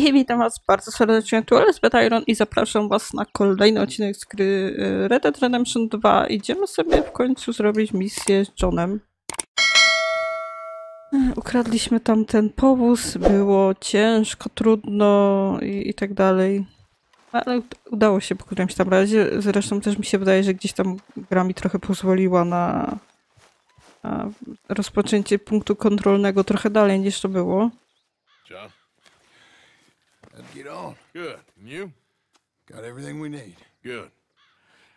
Hej, witam was bardzo serdecznie, tu Elizabeth Iron i zapraszam was na kolejny odcinek z gry y, Red Dead Redemption 2. Idziemy sobie w końcu zrobić misję z Johnem. Ech, Ukradliśmy tam ten powóz, było ciężko, trudno i, i tak dalej. Ale ud- udało się po którymś tam razie. Zresztą też mi się wydaje, że gdzieś tam gra mi trochę pozwoliła na, na rozpoczęcie punktu kontrolnego trochę dalej niż to było. John? Let's get on. Good. And you? Got everything we need. Good.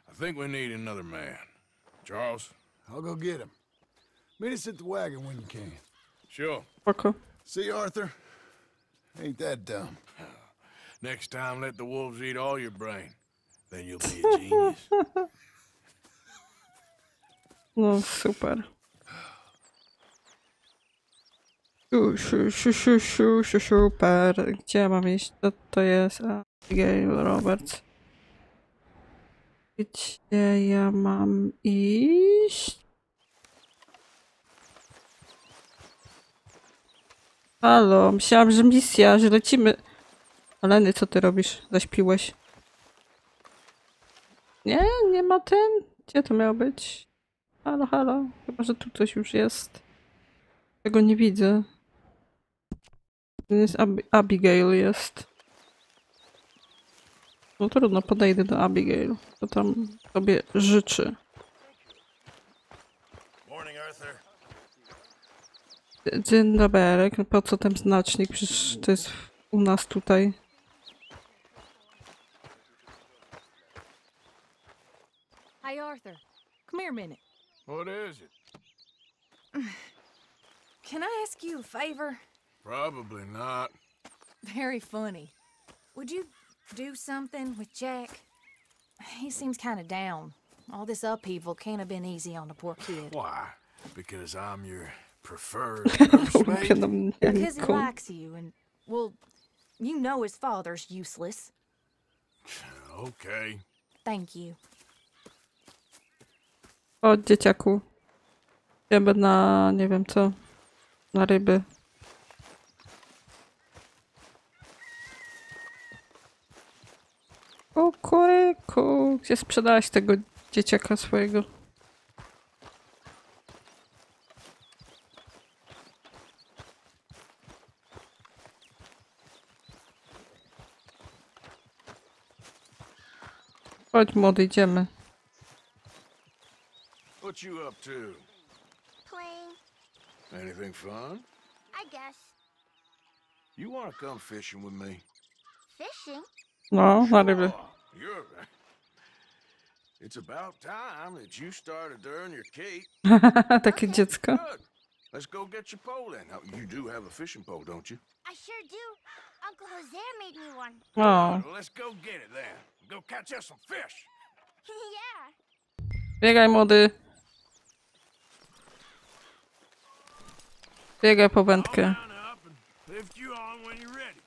I think we need another man. Charles? I'll go get him. Meet us at the wagon when you can. Sure. Spoko. See, Arthur? Ain't that dumb. Next time, let the wolves eat all your brain. Then you'll be a genius. No super. Super. Gdzie ja mam iść? To, to jest Abigail Roberts. Gdzie ja mam iść? Halo, myślałam, że misja, że lecimy. Aleny, co ty robisz? Zaśpiłeś? Nie, nie ma ten. Gdzie to miało być? Halo, halo. Chyba, że tu coś już jest. Tego nie widzę. To Jest Ab Abigail jest. No trudno, podejdę do Abigail. Co tam sobie życzy. Dzień dobry. Po co ten znacznik? Przecież to jest u nas tutaj. Hey, Arthur. Come here a minute. What is it? Can I ask you a favor? Probably not. Very funny. Would you do something with Jack? He seems kind of down. All this upheaval can't have been easy on the poor kid. Why? Because I'm your preferred Because he likes you, and, well, you know his father's useless. Okay. Thank you. O, dzieciaku. Idziemy na, nie wiem co, na ryby. Kukuryku, gdzie sprzedałaś tego dzieciaka swojego? Chodź młody, idziemy. What you up to? Playing, Anything fun? I guess. You want to come fishing with me? Fishing? No, na ryby. Oh, you're... It's about time that you started to earn your. Takie dziecko. Let's go get your pole then. Now, you do have a fishing pole, don't you? I sure do. Uncle Jose made me one. O, Well, let's go get it then. Go catch us some fish. yeah. biegaj młody. Biegaj po wędkę. Line up and lift you on when you're ready.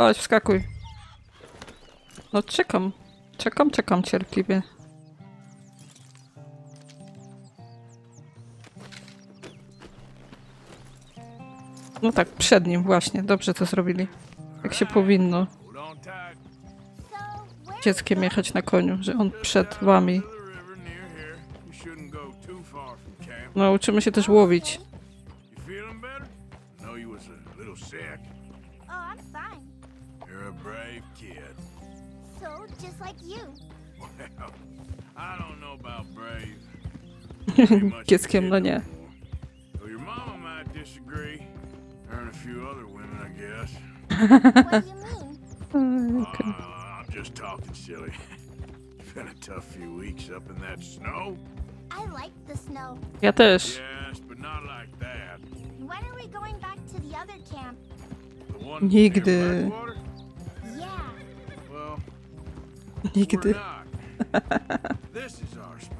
Chodź, wskakuj. No czekam. Czekam, czekam cierpliwie. No tak, przed nim właśnie. Dobrze to zrobili. Jak się powinno dzieckiem jechać na koniu, że on przed wami. To the river near do you mean? Okay. Uh, I'm just talking silly. It's been a tough few weeks up in that snow. I like the snow. Ja też. Yes, but not like that. When are we going back to the other camp? The one Nigdy. Yeah. Well, Nigdy. we're not. this is our spot.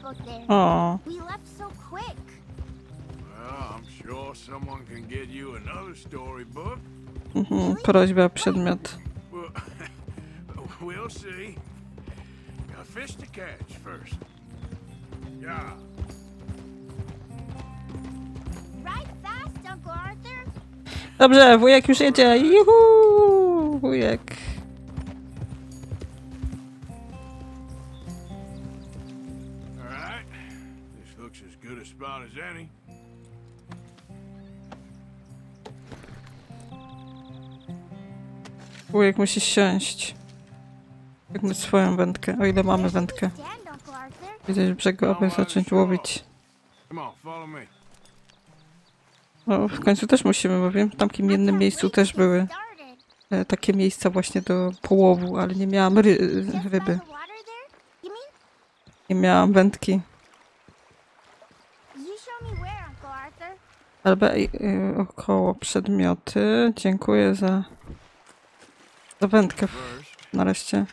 people there. Oh. Przedmiot. Well, we'll see. Got fish Dobrze, wujek już jedzie. Juhu, wujek. Looks as good a spot as any. Wujek musi siąść. Jak my swoją wędkę, o ile mamy wędkę. Gdzieś brzegu, aby zacząć łowić. No, w końcu też musimy, bo wiem, w takim jednym miejscu też były e, takie miejsca właśnie do połowu, ale nie miałam ry ryby. Nie miałam wędki. You show me where, Uncle Arthur. Albo y, około przedmioty. Dziękuję za, za wędkę nareszcie.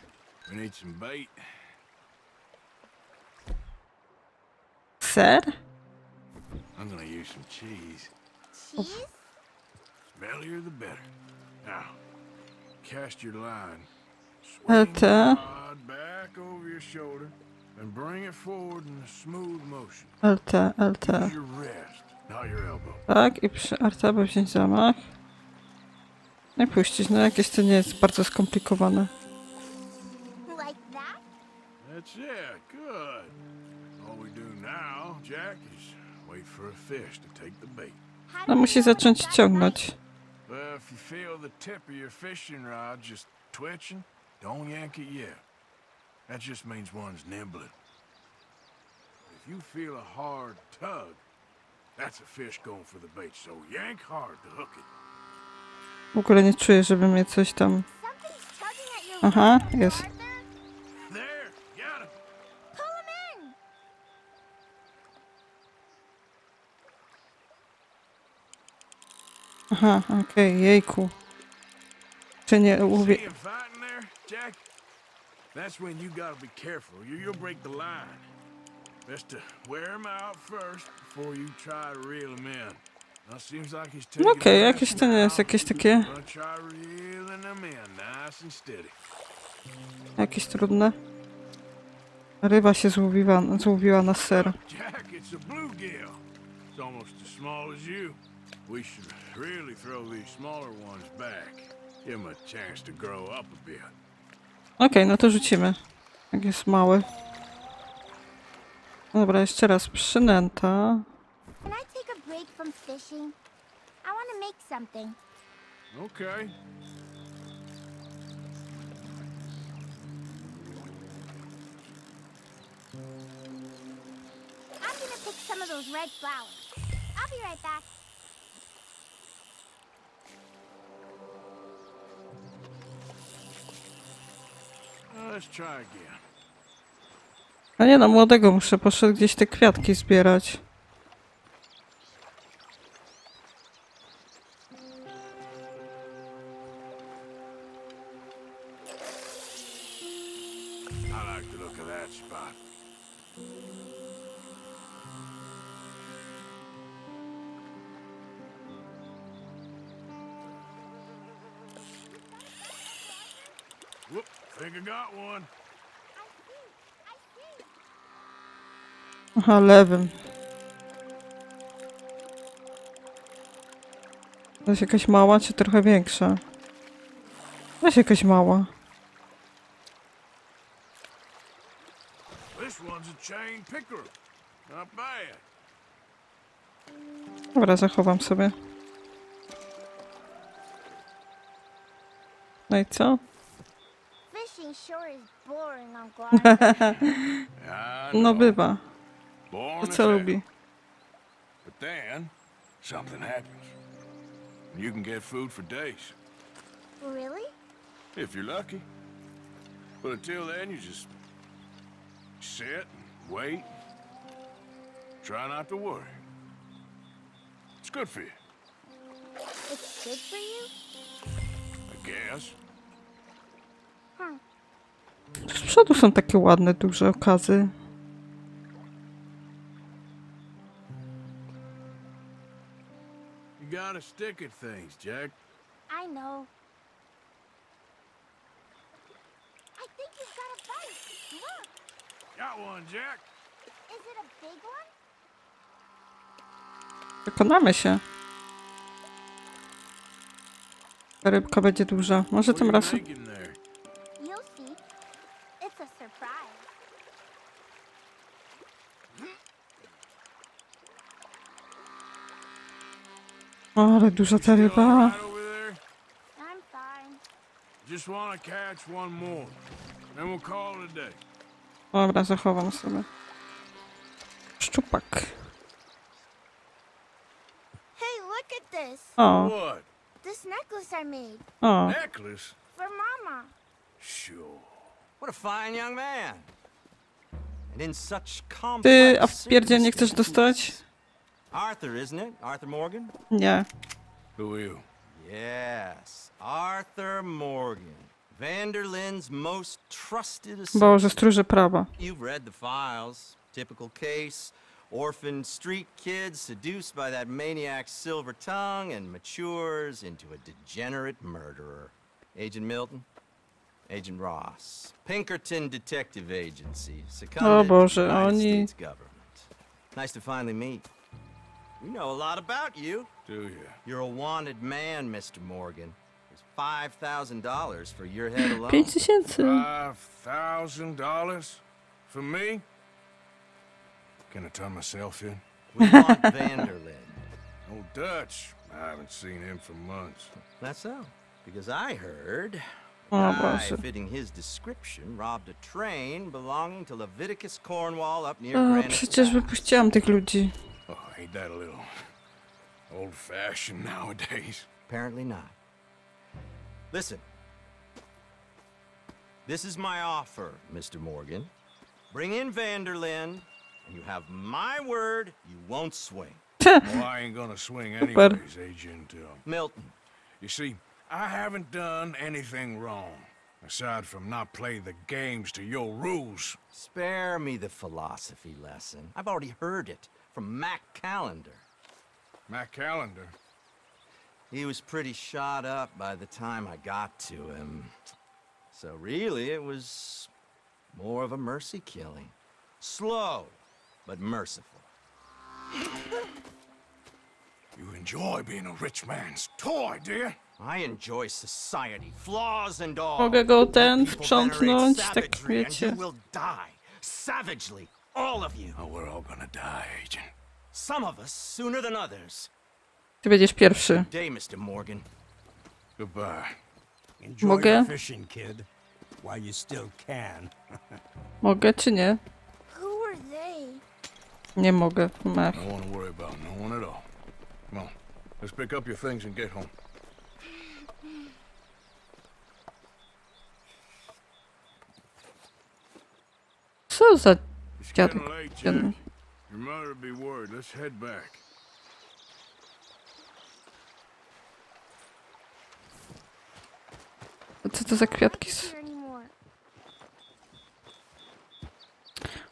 Ser? I'm gonna use some cheese. Cheese? Smellier the better. Now, cast your line. Swing ta- the rod back over your shoulder and bring it forward in a smooth motion. LT, LT. Use your. Tak, i przy RT by wziąć zamach. No i puścić. No jakieś to nie jest bardzo skomplikowane. No musi zacząć ciągnąć. Don't yank it yet. That just means one's nibbling. If you feel a hard tug, that's a fish going for the bait, so yank hard to hook it. W ogóle nie czuję, żeby mnie coś tam... Aha, jest. Aha, okej, jejku. Czy nie Jack? That's when you gotta be careful. You, you'll break the line. Best to wear him out first before you try to reel him in. Now, seems like he's taking okej, a jakieś to nie jest jakieś takie... Jakieś trudne. Ryba się złowiła, złowiła na ser. Jack, it's a bluegill. It's almost as small as you. We should really throw these smaller ones back. Give them a chance to grow up a bit. Okej, no to rzucimy. Jak jest mały. Dobra, jeszcze raz przynęta. Can I take a break from fishing? I want to make something. Okay. I'm gonna pick some of those red flowers. I'll be right back. Let's try again. A nie no, młodego muszę, poszedł gdzieś te kwiatki zbierać. Aha, lewym. To jest jakaś mała, czy trochę większa? To jest jakaś mała. Dobra, zachowam sobie. No i co? No bywa. Born To as co hell. lubi? But then, something happens. And You can get food for days, really? if you're lucky. But until then, you just sit and wait. Try not to worry. It's good for you, It's good for you? I guess. Z przodu są takie ładne, duże okazy. You gotta stick at things, Jack. I know. I think he's got a bite. Look, Got one, Jack. is it a big one? Przekonamy się. Ta rybka będzie duża. Może tym razem. making there? You'll see. It's a surprise. O, ale duża ta Still ryba. all right over there? I'm fine. Just want to catch one more. Then we'll call it a day. Dobra, zachowam sobie. Szczupak. Hey, look at this. O, What? This necklace I made o. Necklace? for Mama. Sure. What a fine young man. And in such Ty, complex a w pierdzie nie chcesz dostać? Arthur, isn't it? Arthur Morgan? Yeah. Who are you? Yes, Arthur Morgan. Vanderlyn's most trusted associate. Boże, stróże prawa. You've read the files. Typical case. Orphaned street kid seduced by that maniac's silver tongue and matures into a degenerate murderer. Agent Milton? Agent Ross. Pinkerton Detective Agency. Seconded to Boże, the United oni- States government. Nice to finally meet. We know a lot about you. Do you? You're a wanted man, Mr. Morgan. There's $5,000 for your head alone. Pięć tysięcy. Five thousand dollars for me? Can I turn myself in? We want Vanderlyn. Old Dutch. I haven't seen him for months. That's so. Because I heard O a oh, guy fitting his description robbed a train belonging to Leviticus Cornwall up near O, Granite przecież Pass. wypuściłam tych ludzi. Ain't that a little old fashioned nowadays? Apparently not. Listen. This is my offer, Mr. Morgan. Bring in Vanderlyn, and you have my word you won't swing. well, I ain't gonna swing anyways, Agent. Uh, Milton, you see, I haven't done anything wrong, aside from not playing the games to your rules. spare me the philosophy lesson. I've already heard it from Mac Callender. Matt Calendar. He was pretty shot up by the time I got to him. So really, it was more of a mercy killing. Slow, but merciful. You enjoy being a rich man's toy, do you? I enjoy society, flaws and all. Mogę go ten People sprzątnąć, venerate tak savagery, wiecie. you will die savagely, all of you. Oh, we're all gonna die, Agent. Some of us sooner than others. Ty będziesz pierwszy. Day, Mr. Morgan. Goodbye. Enjoy Mogę? the fishing, kid, while you still can. Mogę czy nie? Who were they? Nie mogę. Mech. No one to worry about, no one at all. Come on, let's pick up your things and get home. Co za It's dziadek? Dziadek. Co to za kwiatki?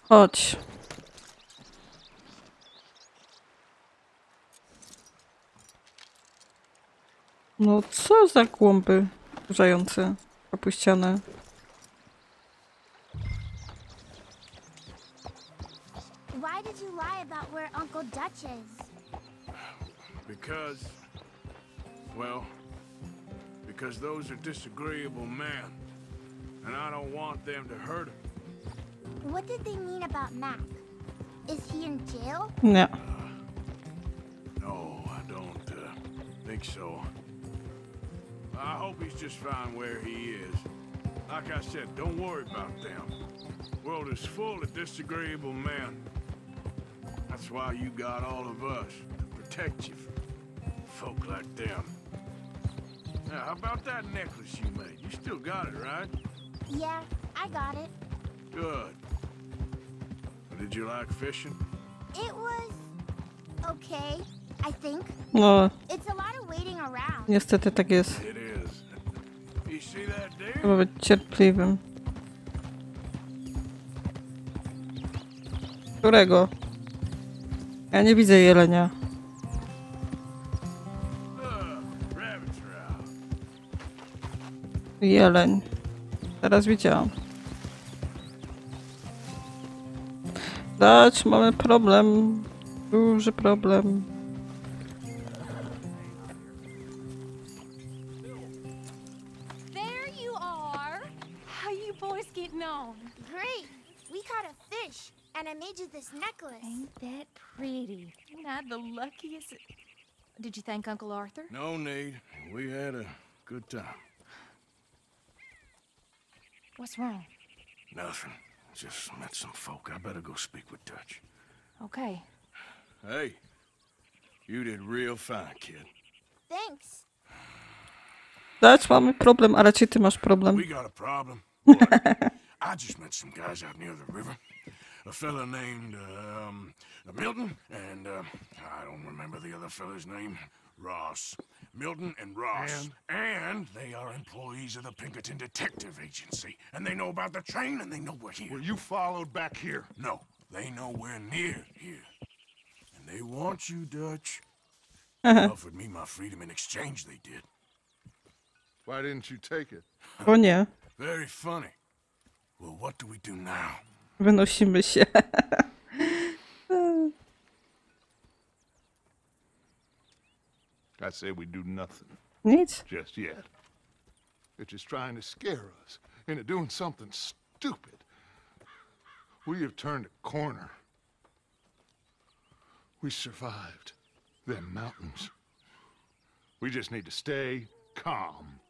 Chodź. No co za głąby burzające, opuściane. Lie about where Uncle Dutch is? Because, well, because those are disagreeable men. And I don't want them to hurt him. What did they mean about Mac? Is he in jail? Nie. No, I don't uh, think so. I hope he's just fine where he is. Like I said, don't worry about them. World is full of disagreeable men. That's why you got all of us to protect you from folk like them. Now, how about that necklace you made? You still got it, right? Yeah, I got it. Good. Did you like fishing? It was okay, I think. No, It's a lot of waiting around. niestety tak jest. It is. You see that deer? Trzeba być cierpliwym. Którego? Ja nie widzę jelenia. Jeleń. Teraz widziałam. Dać, mamy problem. Duży problem. Did you thank Uncle Arthur? No need. We had a good time. What's wrong? Nothing. Just met some folk. I better go speak with Dutch. Okay. Hey, you did real fine, kid. Thanks. Dać, mamy problem, a raczej ty masz problem. We got a problem. What? I just met some guys out near the river. A fella named um, Milton and uh, I don't remember the other fella's name. Ross. Milton and Ross. And? they are employees of the Pinkerton Detective Agency. And they know about the train and they know we're here. Were you followed back here? No, they know we're near here. And they want you, Dutch. Offered me my freedom in exchange, they did. Why didn't you take it? O nie, Very funny. Well, what do we do now? Wynosimy się. I say we do nothing Nic. just yet. It's just trying to scare us into doing something stupid. We have turned a corner. We survived them mountains. We just need to stay calm.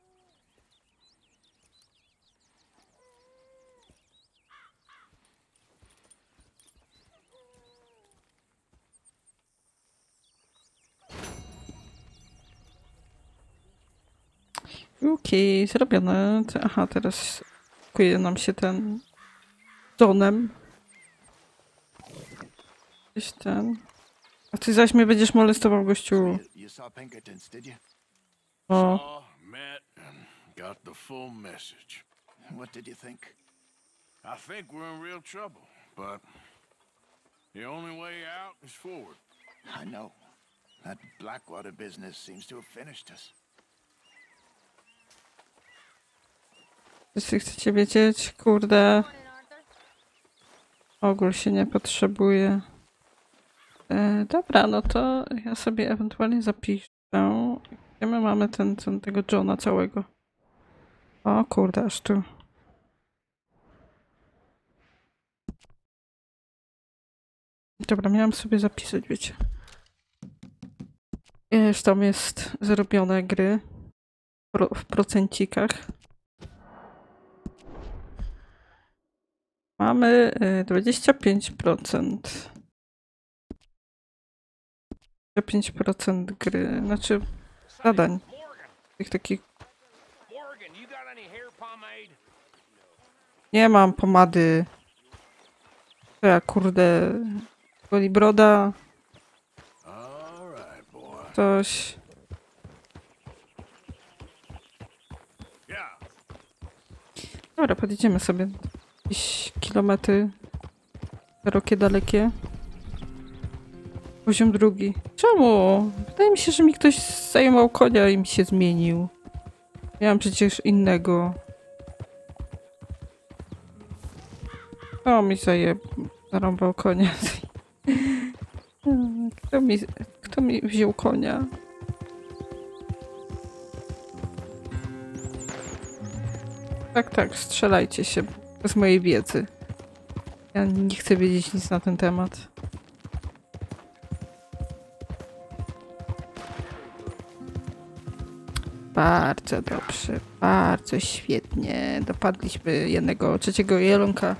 Okej, zrobione. Te- Aha, teraz kuje nam się ten Johnem. Gdzieś ten. A ty zaś mnie będziesz molestował, gościu. O, got the full message. What did you think? I think we're in real trouble, but the only way out is forward. I know. That Blackwater business seems to have finished us. Wszyscy chcecie wiedzieć? Kurde. Ogól się nie potrzebuje. E, dobra, no to ja sobie ewentualnie zapiszę. Gdzie my mamy ten, ten, tego Johna całego? O kurde, aż tu. Dobra, miałam sobie zapisać, wiecie. Już tam jest zrobione gry w procencikach. Mamy y, 25%. 25% gry, znaczy zadań. Tych takich. Nie mam pomady. Ja kurde. Boli broda, coś. Dobra, podjedziemy sobie jakieś kilometry szerokie, dalekie. Poziom drugi. Czemu? Wydaje mi się, że mi ktoś zajmował konia i mi się zmienił. Miałam przecież innego. O, mi zaje... zarąbał konia. Kto mi, kto mi wziął konia? Tak, tak, strzelajcie się. Bez mojej wiedzy. Ja nie chcę wiedzieć nic na ten temat. Bardzo dobrze, bardzo świetnie. Dopadliśmy jednego trzeciego jelonka.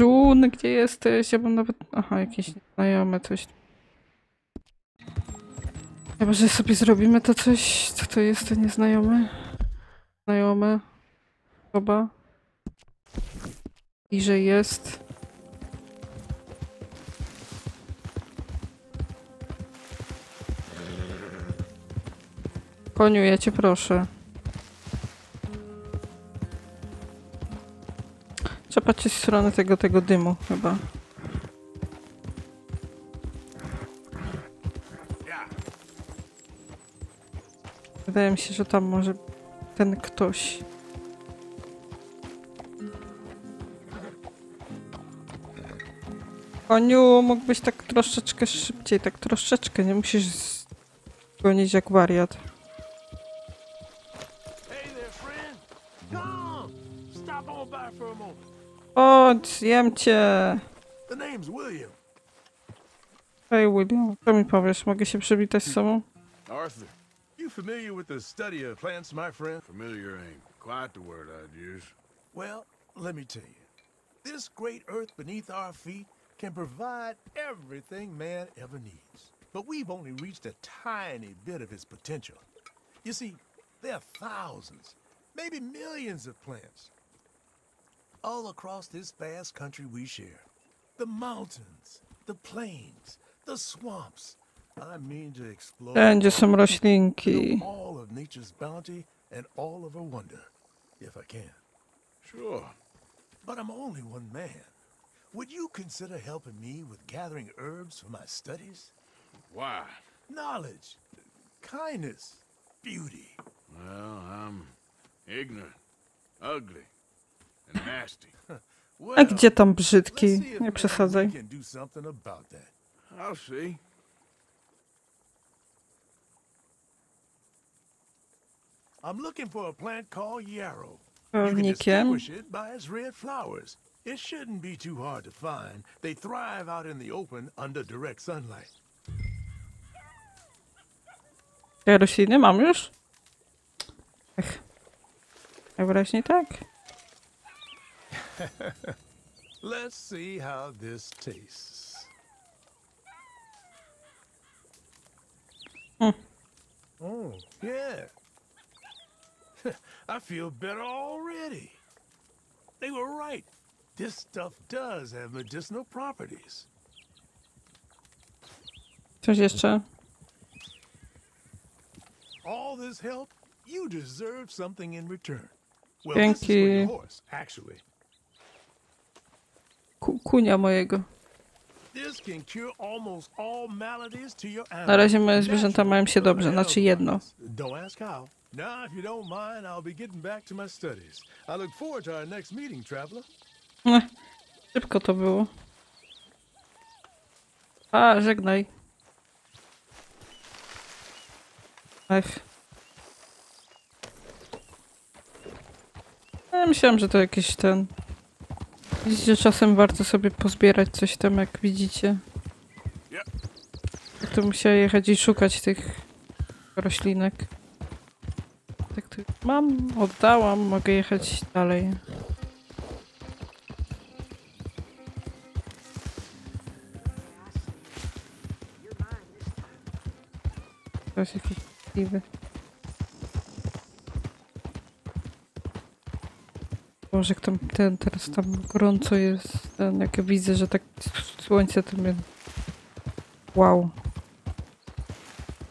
June, gdzie jesteś? Ja bym nawet... Aha, jakieś znajome coś. Chyba, że sobie zrobimy to coś... Co to jest to nieznajome? Znajome? Chyba? Bliżej jest. Koniu, ja cię proszę. Trzeba patrzeć w stronę tego, tego dymu chyba. Wydaje mi się, że tam może ten ktoś. Koniu, mógłbyś tak troszeczkę szybciej, tak troszeczkę, nie musisz gonić jak wariat. Chodź, jem cię! Hej, William, co mi powiesz? Mogę się przywitać z sobą? Arthur, familiar with the study of plants, my friend? Familiar ain't quite the word I'd use. Well, let me tell you. This great earth beneath our feet can provide everything man ever needs. But we've only reached a tiny bit of its potential. You see, there are thousands, maybe millions of plants all across this vast country we share. The mountains, the plains, the swamps. I mean to explore Wszędzie są roślinki. all of nature's bounty and all of her wonder, if I can. Sure. But I'm only one man. Would you consider helping me with gathering herbs for my studies? Why? Knowledge, kindness, beauty. Well, I'm ignorant, ugly, and nasty. A gdzie tam brzydki? Nie przesadzaj. I'll see. I'm looking for a plant called yarrow. You can distinguish it by its red flowers. It shouldn't be too hard to find. They thrive out in the open under direct sunlight. Ja rośliny mam już? Ech. Najwyraźniej tak. Let's see how this tastes. Hmm. Oh, yeah. I feel better already. They were right. This stuff does have medicinal properties. Coś jeszcze? All this help, you deserve something in return. Well, Dzięki. horse, actually. Ku kunia mojego. This can cure almost all maladies to your animal. Na razie moje zwierzęta mają się dobrze, znaczy jedno. Now, if you don't mind, I'll be getting back to my studies. I look forward to our next meeting, traveler. Szybko to było. A, żegnaj. Ech. Ja myślałam, że to jakiś ten... Widzicie, czasem warto sobie pozbierać coś tam, jak widzicie. To musiała jechać i szukać tych roślinek. Mam, oddałam, mogę jechać dalej. To jest jakiś dziwy. Boże, jak tam ten, teraz tam gorąco jest. Ten, jak ja widzę, że tak słońce to mnie... Wow.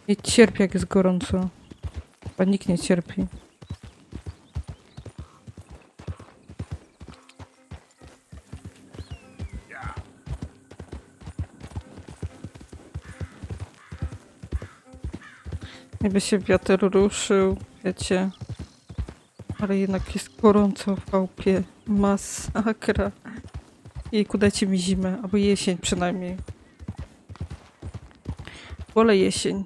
Nie cierpię, jak jest gorąco. Chyba nikt nie cierpi. Jakby się wiatr ruszył, wiecie. Ale jednak jest gorąco w chałupie. Masakra. Jejku, dajcie mi zimę, albo jesień przynajmniej. Wolę jesień.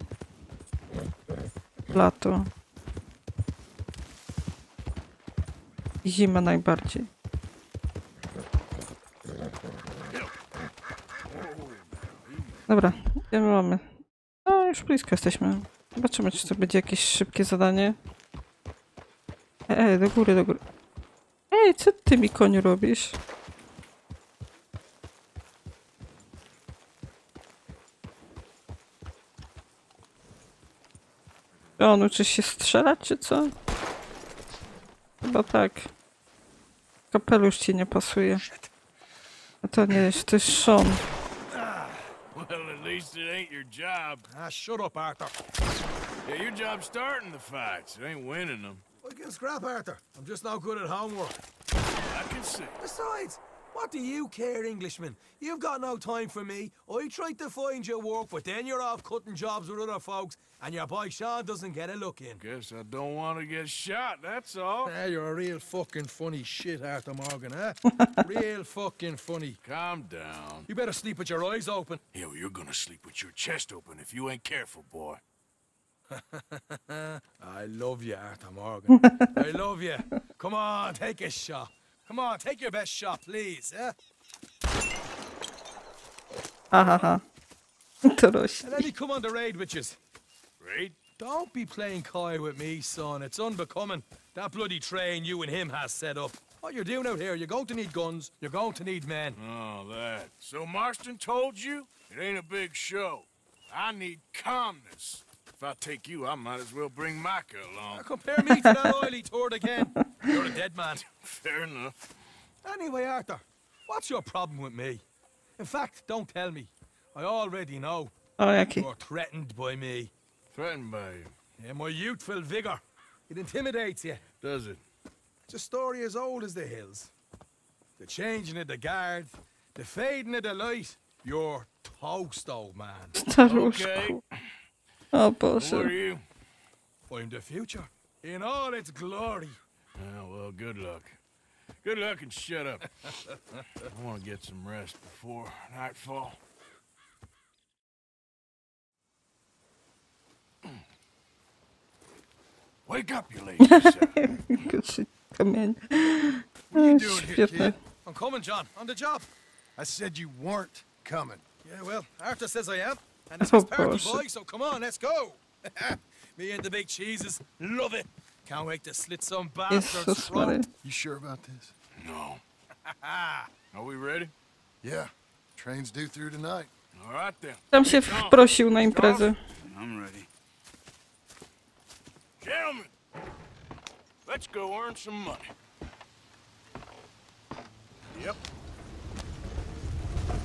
Lato. I Zimę najbardziej. Dobra, gdzie my mamy? No, już blisko jesteśmy. Zobaczymy, czy to będzie jakieś szybkie zadanie. Ej, do góry, do góry. Ej, co ty mi koniu robisz? On uczy się strzelać, czy co? Chyba tak. Kapelusz ci nie pasuje. A to nie to jest Sean. Least it ain't your job. Ah, shut up, Arthur. Yeah, your job's starting the fights. It ain't winning them. I can scrap, Arthur. I'm just not good at homework. I can see. Besides, what do you care, Englishman? You've got no time for me. I tried to find you work, but then you're off cutting jobs with other folks, and your boy Sean doesn't get a look in. Guess I don't want to get shot, that's all. Ah, you're a real fucking funny shit, Arthur Morgan, eh? real fucking funny. Calm down. You better sleep with your eyes open. Hell, you're gonna sleep with your chest open if you ain't careful, boy. I love you, Arthur Morgan. I love you. Come on, take a shot. Come on, take your best shot, please. Aha, ha. To rośnie. And let me come on the raid witches. yous. Raid? Don't be playing coy with me, son. It's unbecoming. That bloody train you and him has set up. What you're doing out here, you're going to need guns, you're going to need men. Oh, that. So Marston told you? It ain't a big show. I need calmness. If I take you, I might as well bring Micah Now along. compare me to that oily turd again. You're a dead man. Fair enough. Anyway, Arthur, what's your problem with me? In fact, don't tell me. I already know. O, jaki. You're threatened by me. Threatened by you. Yeah, my youthful vigor. It intimidates you. Does it? It's a story as old as the hills. The changing of the guard, the fading of the light. You're toast, old man. Staruszku. O What are Boże. you? I'm the future. In all its glory. Oh, well, good luck. Good luck and shut up. I want to get some rest before nightfall. Wake up, you lazy son. Gorszy kamień. What are you E, doing here, kid? I'm coming, John. On the job. I said you weren't coming. Yeah, well, Arthur says I am. And it's Oh, his party, Boże. boy, so come on, let's go. Me and the big cheeses. Love it. Can't wait to slit some bastard's Jezus throat. You sure about this? No. Are we ready? Yeah. Train's due through tonight. All right then. Tam się wprosił na imprezę. I'm ready. Gentlemen, let's go earn some money. Yep.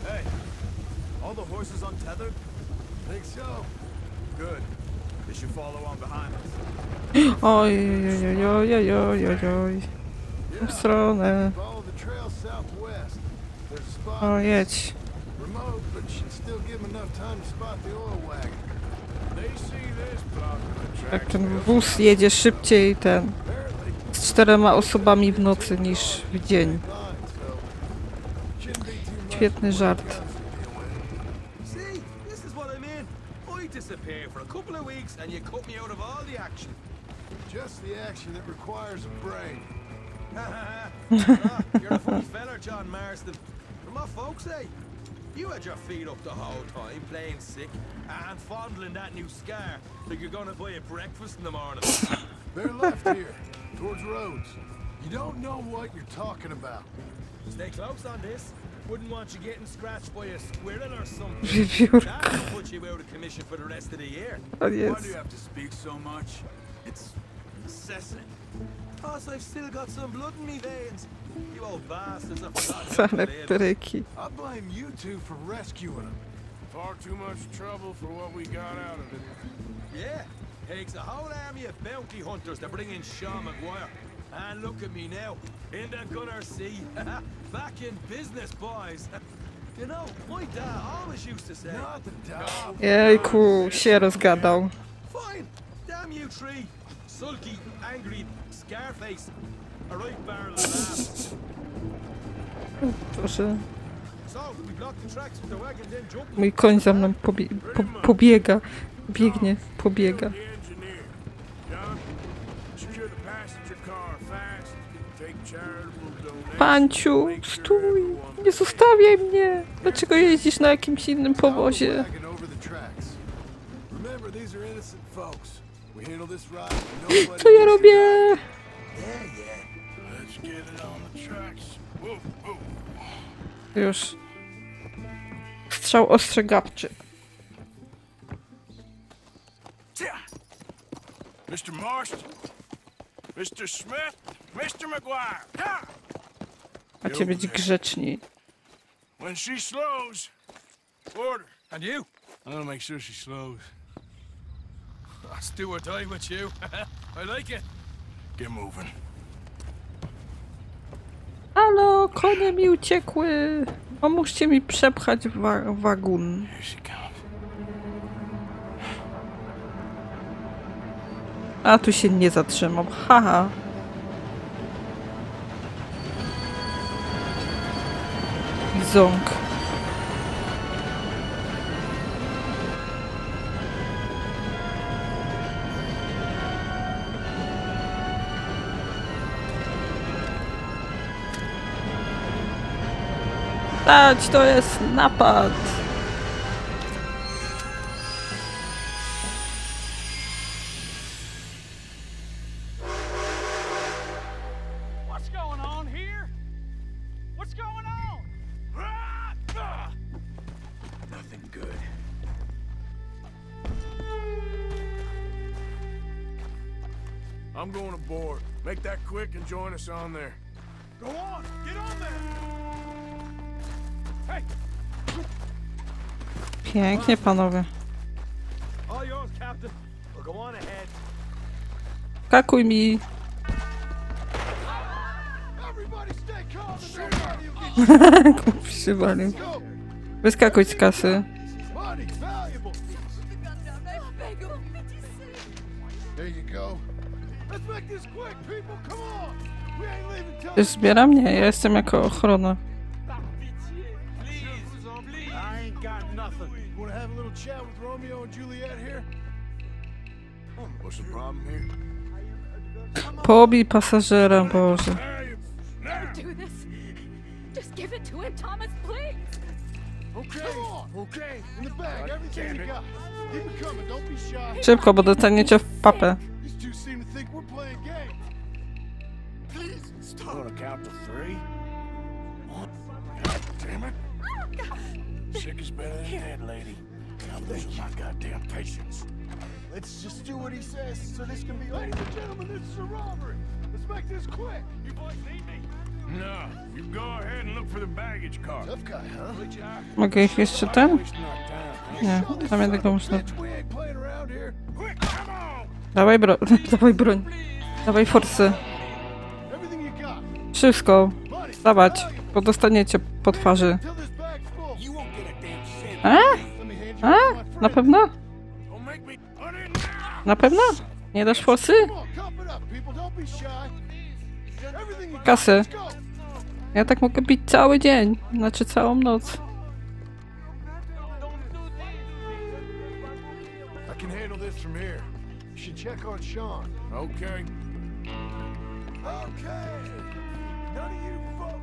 Hey, all the horses untethered? Think so. Good. Oj, oj, oj, oj, oj, oj, oj. W stronę. O, jedź. Ten wóz jedzie szybciej ten z czterema osobami w nocy niż w dzień. Świetny żart. The action that requires a brain. You're a funny feller, John Marston. From my folks say, you had your feet up the whole time, playing sick and fondling that new scar like you're gonna buy a breakfast in the morning. They're left here, towards Rhodes. You don't know what you're talking about. Stay close on this. Wouldn't want you getting scratched by a squirrel or something. Wiewiórka. That'll put you out of commission for the rest of the year. Oh, to Why do you have to speak so much? It's incessant. Plus, I've still got some blood in me veins. You old bastards, I've forgotten how Same to live. pryki. I blame you two for rescuing him. Far too much trouble for what we got out of it. Yeah, takes a whole army of bounty hunters to bring in Sean McGuire. And look at me now, in the gunner sea. Back in business, boys. you know, my dad always used to say, Not the dog. Jejku, się rozgadał. Fine, damn you three. Sulky, angry, Scarface. A right barrel of laughs. Proszę. Mój koń za mną pobie po pobiega. Biegnie, pobiega. Panciu, stój! Nie zostawiaj mnie! Dlaczego jeździsz na jakimś innym powozie? Remember, these are innocent folks. Co ja robię? Już. Strzał ostrzegawczy. Mr. Marston. Mr. Smith. Mr. McGuire. Macie być grzeczni. When she slows, order. And you? I'm gonna make sure she slows. Let's do or die with you. I like it. Get moving. Halo, konie mi uciekły! Pomóżcie mi przepchać wa wagun. A tu się nie zatrzymam. Haha. Ząg. Stać, to jest napad! What's going on here? What's going on? Nothing good. I'm going aboard. Make that quick and join us on there. This quick, people. Come on. We ain't leaving till Już zbieram? Nie, ja jestem jako ochrona. Got nothing. You Want to have a little chat with Romeo and Juliet here? Hmm, what's the problem here? Pobij pasażera, Boże. Do this. Just give it to him, Thomas, please. Okay. Okay. In the bag, everything you got. Keep it coming. Don't be shy. Szybko, bo dostaniecie w papę. These two seem to think we're playing games. Please stop. Gonna count to three? One. God damn it. Sick is better than dead, lady. Now lose my goddamn patience. Let's just do what he says so this can be. Ladies and gentlemen, this is a robbery. Let's make this quick. You boys need me? No. You go ahead and look for the baggage car. Tough guy, huh? Mogę ich jeszcze ten? Nie, tam jednego on! Dawaj bro... Dawaj broń. Dawaj forsy. Wszystko. Dawać, bo dostaniecie po twarzy. Cent. E? A? my Na pewno? Na pewno? Nie dasz forsy? Kasy. Ja tak mogę bić cały dzień. Znaczy całą noc.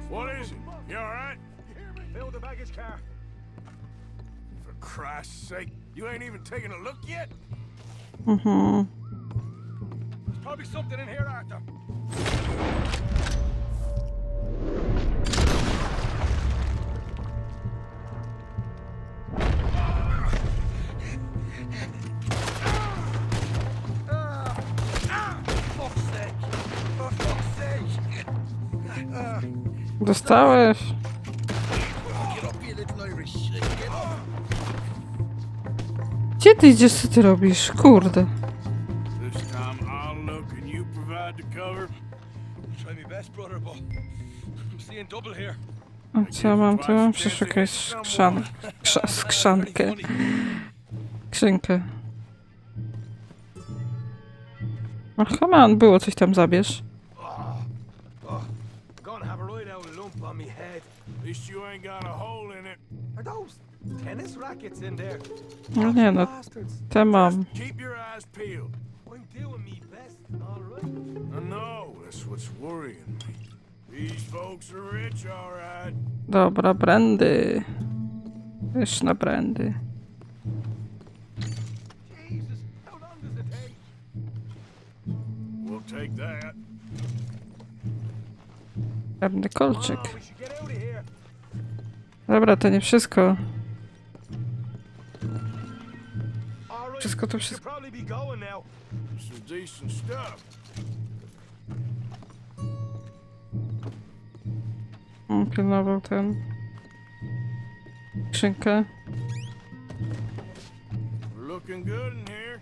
What is it? You alright? You hear me? Fill the baggage car. For Christ's sake, you ain't even taken a look yet? Mm-hmm. There's probably something in here, Arthur. Dostałeś. Ty idziesz, co ty robisz? Kurde. A co ja mam? Tu mam przeszukać skrzan... Krza... skrzankę. Skrzynkę. No come on, było coś tam, zabierz. Gonna have a right out lump on me head. At least you ain't got a hole in it. Are those No nie no, te mam. Dobra, brandy. Brandy. We'll take that. Czarny kolczyk. Dobra, to nie wszystko. Wszystko to wszystko. On pilnował ten... Skrzynkę. Looking good in here.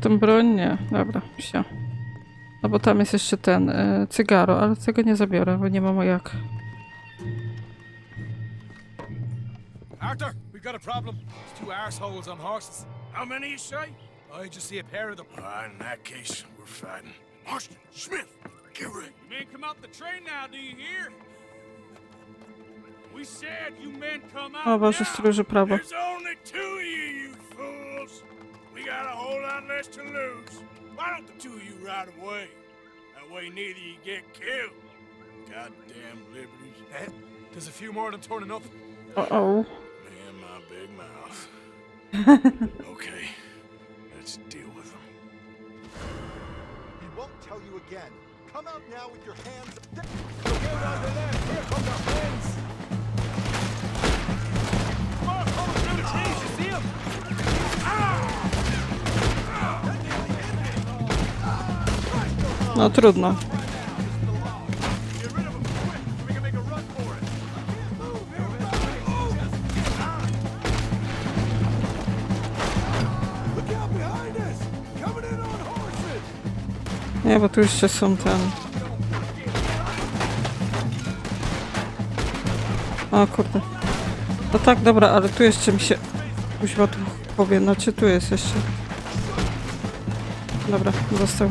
Tą broń nie. Dobra, wsio. No bo tam jest jeszcze ten y, cygaro, ale tego nie zabiorę, bo nie mam jak. Arthur, we've got a problem. There's two arseholes on horses. How many you say? I just see a pair of them. Uh, in that case, we're fighting. Marston, Smith, get ready. You men come out the train now, do you hear? We said you men come out O Boże, now. stróży prawo. There's only two of you, you fools. We got a whole lot less to lose. Why don't the two of you ride away? That way neither you get killed. Goddamn liberties. Eh? There's a few more than turning up. O-o. Me my big mouth. okay, let's deal with them. He won't tell you again. Come out now with your hands. Look out on the left. Here come the friends. More coming through the trees. You see 'em? On horses! Nie, bo tu jeszcze są ten... O kurde. No tak, dobra, ale tu jeszcze mi się... Kuźwa tu powie, znaczy tu jest jeszcze. Dobra, został.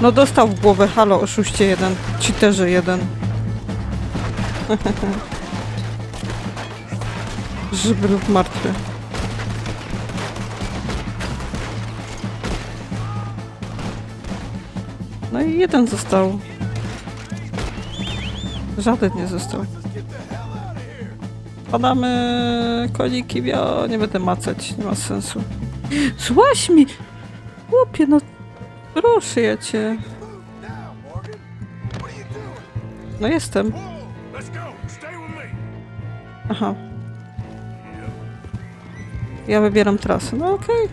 No dostał w głowę, halo, oszuście jeden. Cheaterze jeden. Żywy lub martwy. No i jeden został. Żaden nie został. Padamy koniki, wio, nie będę macać, nie ma sensu. Złaś mi! Chłopie, no proszę ja cię. No jestem. Aha. Ja wybieram trasę. No okej.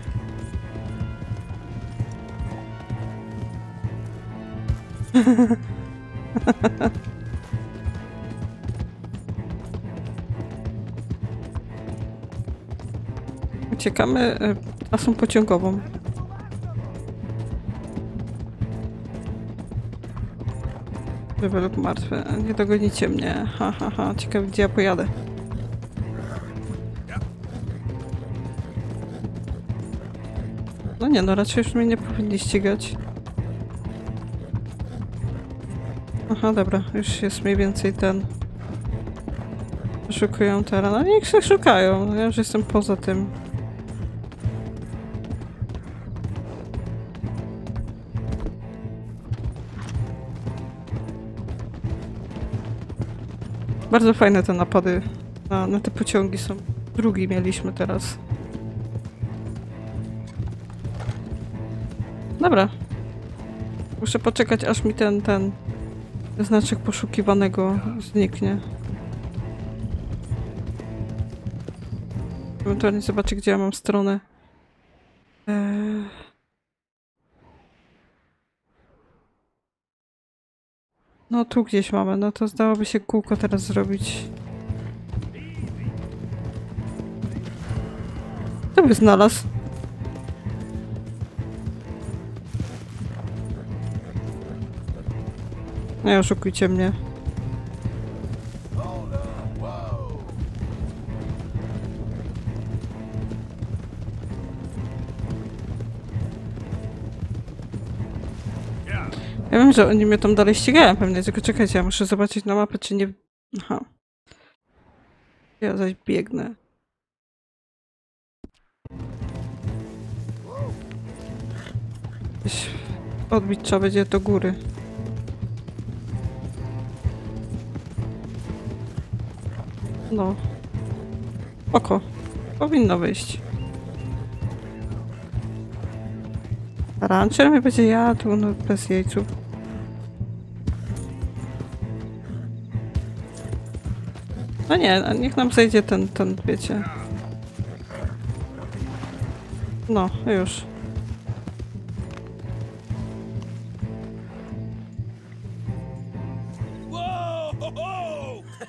Uciekamy e, trasą pociągową. Lub martwy. Nie dogonicie mnie. Ha, ha, ha. Ciekawe, gdzie ja pojadę. No nie, no raczej już mnie nie powinni ścigać. Aha, dobra, już jest mniej więcej ten. Szukują teren. No niech się szukają, ja już jestem poza tym. Bardzo fajne te napady na, na te pociągi są. Drugi mieliśmy teraz. Dobra. Muszę poczekać, aż mi ten, ten znaczek poszukiwanego zniknie. Ewentualnie zobaczę, gdzie ja mam stronę. Eee... No tu gdzieś mamy, no to zdałoby się kółko teraz zrobić. Kto by znalazł? Nie oszukujcie mnie. Że oni mnie tam dalej ścigają pewnie, tylko czekajcie, ja muszę zobaczyć na mapę, czy nie... Aha. Ja zaś biegnę. Odbić trzeba będzie do góry. No. Oko. Powinno wyjść. Rancher mnie będzie jadł, no bez jejców. No nie, a niech nam zejdzie ten, ten, wiecie. No, już.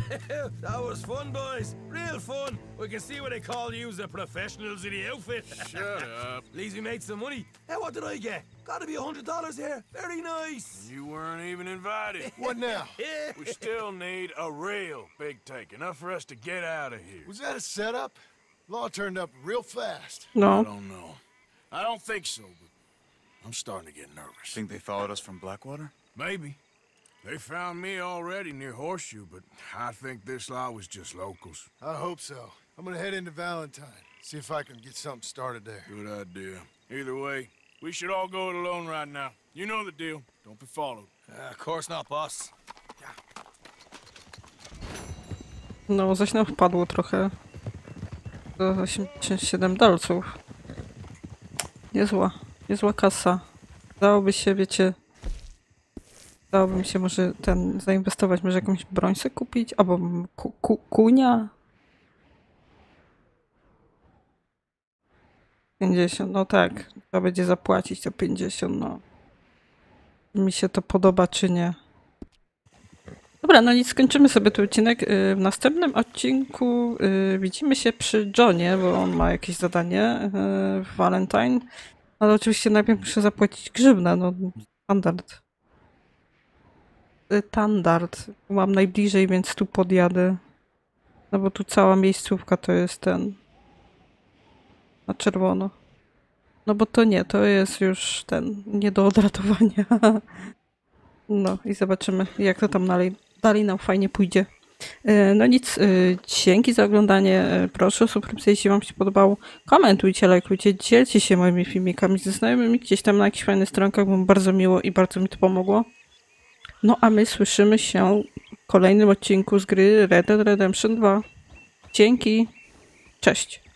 That was fun, boys. Real fun. We can see what they call you the professionals in the outfit. Shut up. At least we made some money. Hey, what did I get? Gotta be a hundred dollars here. Very nice. You weren't even invited. What now? We still need a real big take, enough for us to get out of here. Was that a setup? Law turned up real fast. No. I No. don't know. I don't think so, but I'm starting to get nervous. Think they followed us from Blackwater? Maybe. They found me already near Horseshoe, but I think this lot was just locals. I hope so. I'm gonna head into Valentine. See if I can get something started there. Good idea. Either way, we should all go it alone right now. You know the deal. Don't be followed. Uh, of course not, boss. No, zaś nam wpadło trochę. Do 87 dolców. Niezła, niezła kasa. Dałoby się, wiecie... Dałoby mi się może ten, zainwestować, może jakąś broń sobie kupić, albo ku, ku, kunia. 50, no tak. Trzeba będzie zapłacić te 50, no. Mi się to podoba, czy nie. Dobra, no nic, skończymy sobie ten odcinek. Y, W następnym odcinku y, widzimy się przy Johnie, bo on ma jakieś zadanie y, w Valentine. Ale oczywiście najpierw muszę zapłacić grzywnę, no standard. Standard. Mam najbliżej, więc tu podjadę. No bo tu cała miejscówka to jest ten. Na czerwono. No bo to nie, to jest już ten, nie do odratowania. No i zobaczymy, jak to tam dalej, dalej nam fajnie pójdzie. E, No nic, e, dzięki za oglądanie. E, Proszę o subskrypcję, jeśli Wam się podobało. Komentujcie, lajkujcie, dzielcie się moimi filmikami ze znajomymi gdzieś tam na jakichś fajnych stronkach, bo bardzo miło i bardzo mi to pomogło. No a my słyszymy się w kolejnym odcinku z gry Red Dead Redemption 2. Dzięki, cześć.